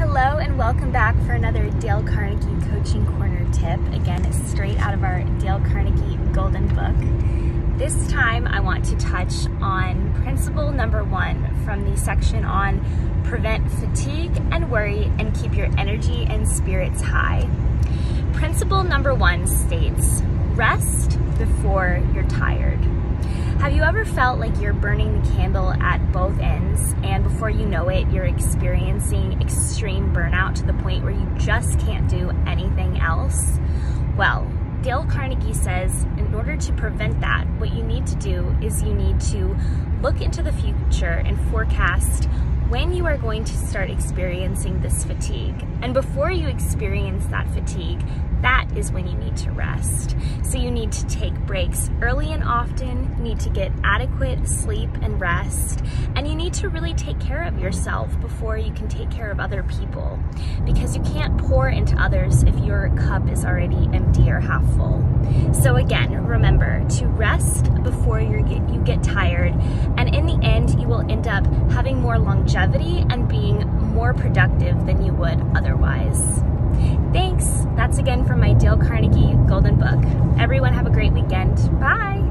Hello and welcome back for another Dale Carnegie Coaching Corner tip. Again, straight out of our Dale Carnegie Golden Book. This time I want to touch on principle number one from the section on prevent fatigue and worry and keep your energy and spirits high. Principle number one states, rest before you're tired. Ever felt like you're burning the candle at both ends and before you know it, you're experiencing extreme burnout to the point where you just can't do anything else? Well, Dale Carnegie says in order to prevent that, what you need to do is you need to look into the future and forecast when you are going to start experiencing this fatigue. And before you experience that fatigue, that is when you need to rest. So you need to take breaks early and often, you need to get adequate sleep and rest, and you need to really take care of yourself before you can take care of other people. Because you can't pour into others if your cup is already empty or. So again, remember to rest before you get, you get tired, and in the end, you will end up having more longevity and being more productive than you would otherwise. Thanks. That's again from my Dale Carnegie Golden Book. Everyone have a great weekend. Bye.